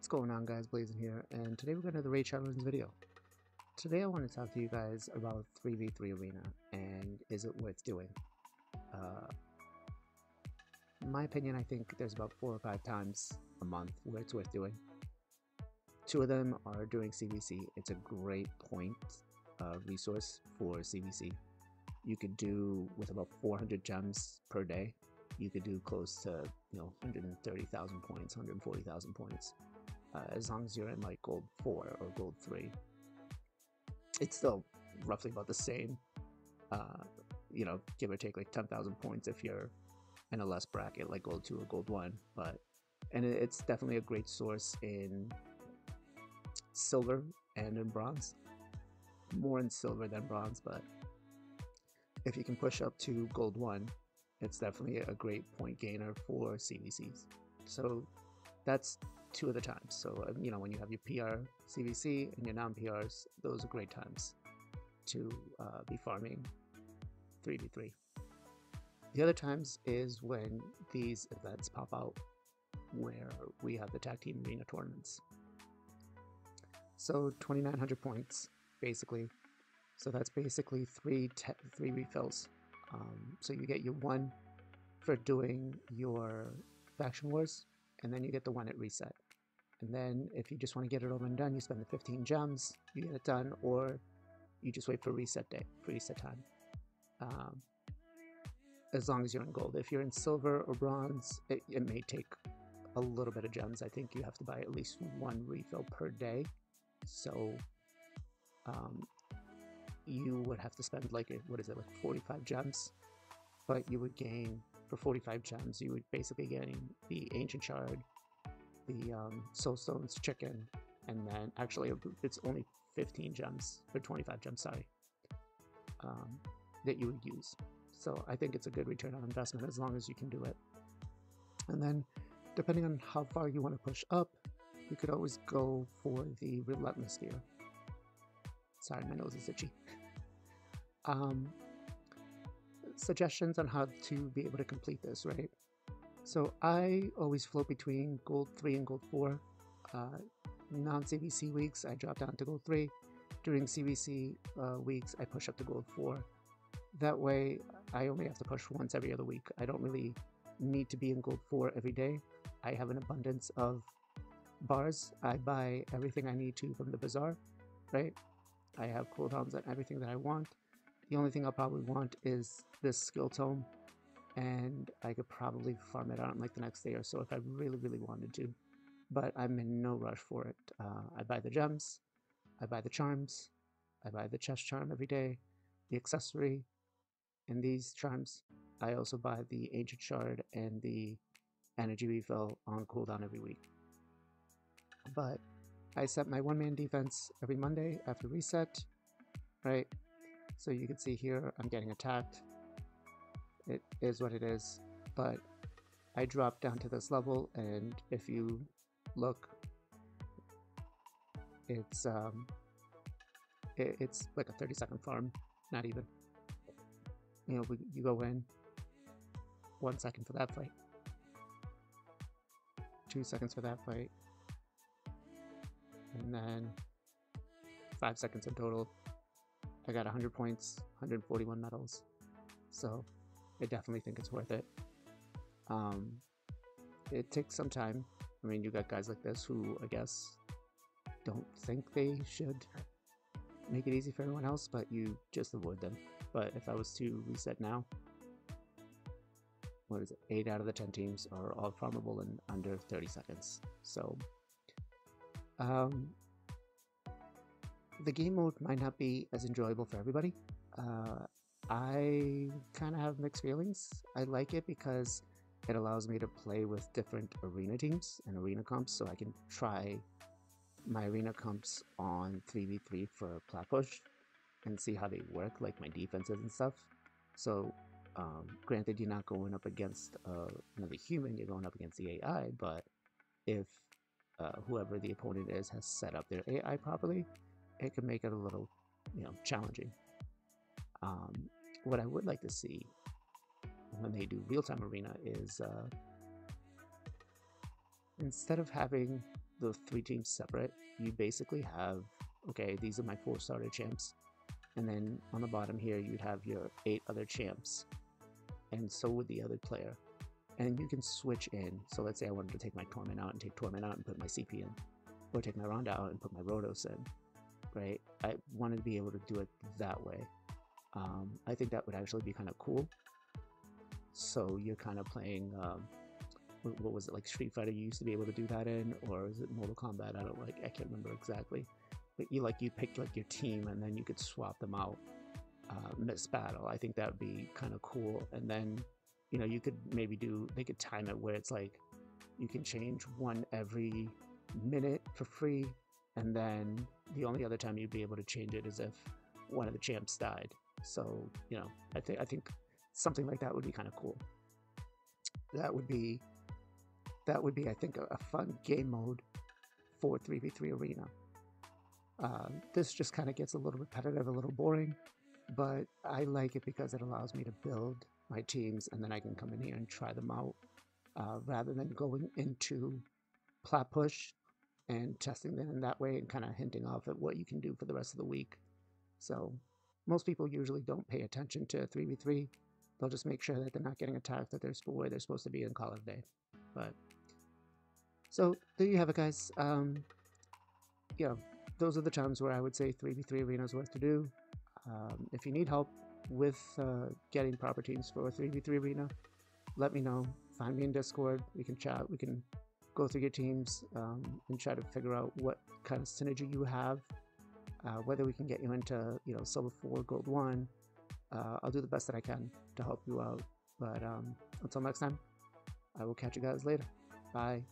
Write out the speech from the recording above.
What's going on guys, Blazin here, and today we're going to do the Raid Shadows video. Today I want to talk to you guys about 3v3 Arena, and is it worth doing? Uh, my opinion, I think there's about 4 or 5 times a month where it's worth doing. Two of them are doing CVC. It's a great point uh, resource for CVC. You could do with about 400 gems per day. You could do close to you know 130,000 points, 140,000 points, uh, as long as you're in like gold four or gold three. It's still roughly about the same, uh, you know, give or take like 10,000 points if you're in a less bracket like gold two or gold one. But and it's definitely a great source in silver and in bronze. More in silver than bronze, but if you can push up to gold 1, it's definitely a great point gainer for CVCs. So that's two of the times. So, uh, you know, when you have your PR CVC and your non-PRs, those are great times to uh, be farming 3v3. The other times is when these events pop out where we have the tag team arena tournaments. So 2,900 points, basically. So that's basically three three refills. Um, so you get your one for doing your faction wars, and then you get the one at reset. And then if you just want to get it over and done, you spend the 15 gems, you get it done, or you just wait for reset day, for reset time. Um, as long as you're in gold. If you're in silver or bronze, it, it may take a little bit of gems. I think you have to buy at least one refill per day. So um, you would have to spend like, what is it, like 45 gems? But you would gain, for 45 gems, you would basically getting the Ancient Shard, the um, Soulstone's Chicken, and then actually it's only 15 gems, or 25 gems, sorry, um, that you would use. So I think it's a good return on investment as long as you can do it. And then depending on how far you want to push up, you could always go for the Relentless gear. Sorry, my nose is itchy. Um, suggestions on how to be able to complete this, right? So I always float between gold 3 and gold 4. Uh, Non-CVC weeks, I drop down to gold 3. During CVC uh, weeks, I push up to gold 4. That way, I only have to push once every other week. I don't really need to be in gold 4 every day. I have an abundance of bars. I buy everything I need to from the bazaar, right? I have cooldowns and everything that I want. The only thing I'll probably want is this skill tome, and I could probably farm it out in like the next day or so if I really, really wanted to. But I'm in no rush for it. Uh, I buy the gems, I buy the charms, I buy the chest charm every day, the accessory, and these charms. I also buy the ancient shard and the energy refill on cooldown every week. But I set my one-man defense every Monday after reset, right? So you can see here I'm getting attacked. It is what it is, but I dropped down to this level and if you look, it's um, it, it's like a 30 second farm, not even. You know, we, you go in, one second for that fight, two seconds for that fight, and then five seconds in total. I got 100 points, 141 medals, so I definitely think it's worth it. Um, it takes some time. I mean, you got guys like this who I guess don't think they should make it easy for everyone else, but you just avoid them. But if I was to reset now, what is it? 8 out of the 10 teams are all farmable in under 30 seconds. So, um, the game mode might not be as enjoyable for everybody. Uh, I kind of have mixed feelings. I like it because it allows me to play with different arena teams and arena comps so I can try my arena comps on 3v3 for plat push and see how they work, like my defenses and stuff. So, um, granted, you're not going up against uh, another human, you're going up against the AI, but if uh, whoever the opponent is has set up their AI properly, it can make it a little, you know, challenging. Um, what I would like to see when they do real-time arena is uh, instead of having the three teams separate, you basically have okay, these are my four starter champs. And then on the bottom here, you'd have your eight other champs. And so would the other player. And you can switch in. So let's say I wanted to take my Torment out and take Torment out and put my CP in. Or take my Ronda out and put my Rotos in. Right? I wanted to be able to do it that way. Um, I think that would actually be kind of cool. So you're kind of playing, um, what was it, like Street Fighter you used to be able to do that in? Or is it Mortal Kombat? I don't like, I can't remember exactly but you like you picked like your team and then you could swap them out uh, miss battle i think that would be kind of cool and then you know you could maybe do they could time it where it's like you can change one every minute for free and then the only other time you'd be able to change it is if one of the champs died. So you know i think i think something like that would be kind of cool. That would be that would be i think a, a fun game mode for 3v3 arena. Um, this just kind of gets a little repetitive, a little boring, but I like it because it allows me to build my teams and then I can come in here and try them out uh, rather than going into plat push and testing them in that way and kind of hinting off at what you can do for the rest of the week. So most people usually don't pay attention to 3v3. They'll just make sure that they're not getting attacked, that they're where they're supposed to be in Call of Day. But so there you have it, guys. Um, yeah, those are the times where I would say 3v3 arena is worth to do. Um, if you need help with uh, getting proper teams for a 3v3 arena, let me know. Find me in Discord. We can chat. We can go through your teams um, and try to figure out what kind of synergy you have. Uh, whether we can get you into, you know, silver four, gold one. Uh, I'll do the best that I can to help you out. But um, until next time, I will catch you guys later. Bye.